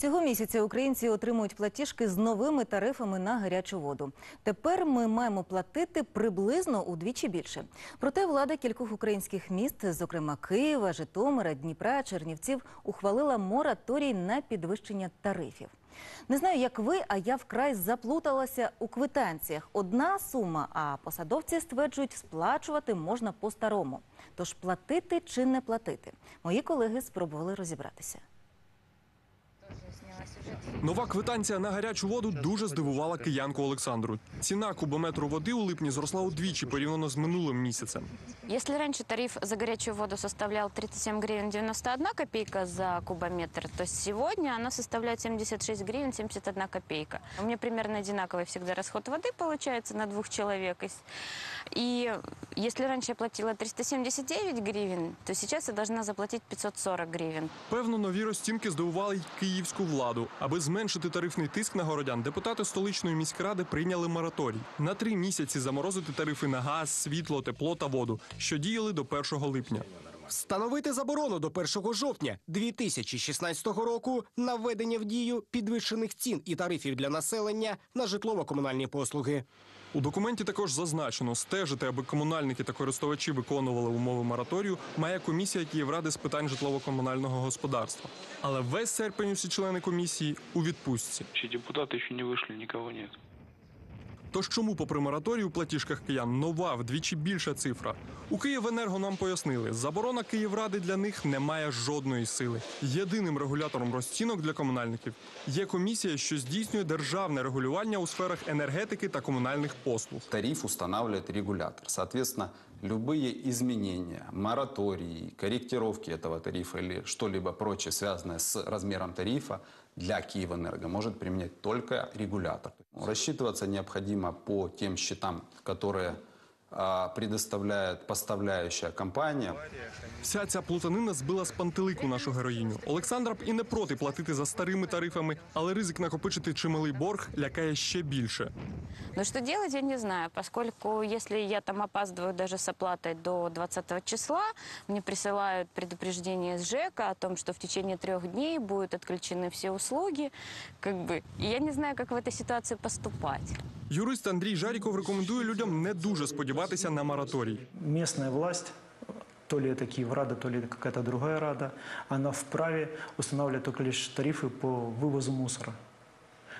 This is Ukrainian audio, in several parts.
Цього місяця українці отримують платіжки з новими тарифами на гарячу воду. Тепер ми маємо платити приблизно удвічі більше. Проте влада кількох українських міст, зокрема Києва, Житомира, Дніпра, Чернівців, ухвалила мораторій на підвищення тарифів. Не знаю, як ви, а я вкрай заплуталася у квитанціях. Одна сума, а посадовці стверджують, сплачувати можна по-старому. Тож платити чи не платити? Мої колеги спробували розібратися. Нова квитанція на гарячу воду дуже здивувала киянку Олександру. Ціна кубометру води у липні зросла удвічі порівняно з минулим місяцем. Если раньше тариф за горячую воду составлял 37 гривен 91 копейка за кубометр, то сегодня она составляет 76 гривен 71 копейка. У меня примерно одинаковый всегда расход воды получается на. И с- И если раньше я платила 379 гривен, то сейчас я должна заплатить 540 гривен. Певно, нові розцінки здивували й київську владу. Аби зменшити тарифний тиск на городян, депутати столичної міськради прийняли мораторій на три місяці заморозити тарифи на газ, світло, тепло та воду, що діяли до 1 липня. Встановити заборону до 1 жовтня 2016 року на введення в дію підвищених цін і тарифів для населення на житлово-комунальні послуги. У документі також зазначено, стежити, аби комунальники та користувачі виконували умови мораторію, має комісія Київради з питань житлово-комунального господарства. Але весь серпень усі члени комісії у відпустці. Еще депутаты еще не вышли, никого нет. Тож чому, попри мораторій у платіжках киян, нова вдвічі більша цифра? У Київенерго нам пояснили, заборона Київради для них не має жодної сили. Єдиним регулятором розцінок для комунальників є комісія, що здійснює державне регулювання у сферах енергетики та комунальних послуг. Тариф устанавливает регулятор. Соответственно, любые изменения, моратории, корректировки этого тарифа или что-либо прочее, связанное с размером тарифа, для Киевэнерго может применять только регулятор. Рассчитываться необходимо по тем счетам, которые а, предоставляет поставляющая компания. Вся ця плутанина збила з пантелику нашу героїню. Олександра б і не проти платити за старими тарифами, але ризик накопичити чималий борг лякає ще більше. Но что делать, я не знаю, поскольку если я там опаздываю даже с оплатой до 20 числа, мне присылают предупреждение из ЖЭКа о том, что в течение трех дней будут отключены все услуги, как бы, и я не знаю, как в этой ситуации поступать. Юрист Андрій Жаріков рекомендує людям не дуже сподіватися на мораторій. местная власть, то ли это Киеврада, то ли это какая-то другая рада, она вправе устанавливать только лишь тарифы по вывозу мусора.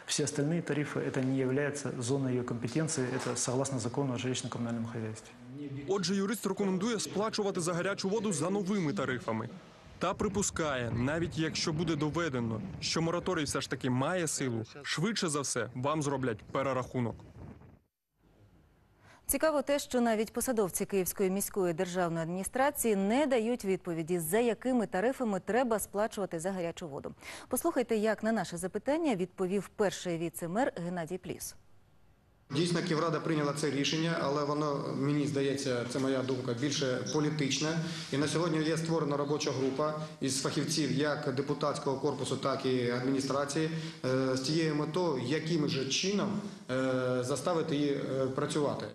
Все остальные тарифы это не является зоной ее компетенции, это согласно закону о жилищно-коммунальном хозяйстве. Отже, юрист рекомендує сплачувати за гарячу воду за новими тарифами. Та припускає, навіть якщо буде доведено, що мораторій все ж таки має силу, швидше за все вам зроблять перерахунок. Цікаво те, що навіть посадовці Київської міської державної адміністрації не дають відповіді, за якими тарифами треба сплачувати за гарячу воду. Послухайте, як на наше запитання відповів перший віце-мер Геннадій Пліс. Дійсно, Ківрада прийняла це рішення, але воно мені здається, це моя думка, більше політичне. І на сьогодні є створена робоча група із фахівців як депутатського корпусу, так і адміністрації е, з тією метою, яким же чином е, заставити її е, працювати.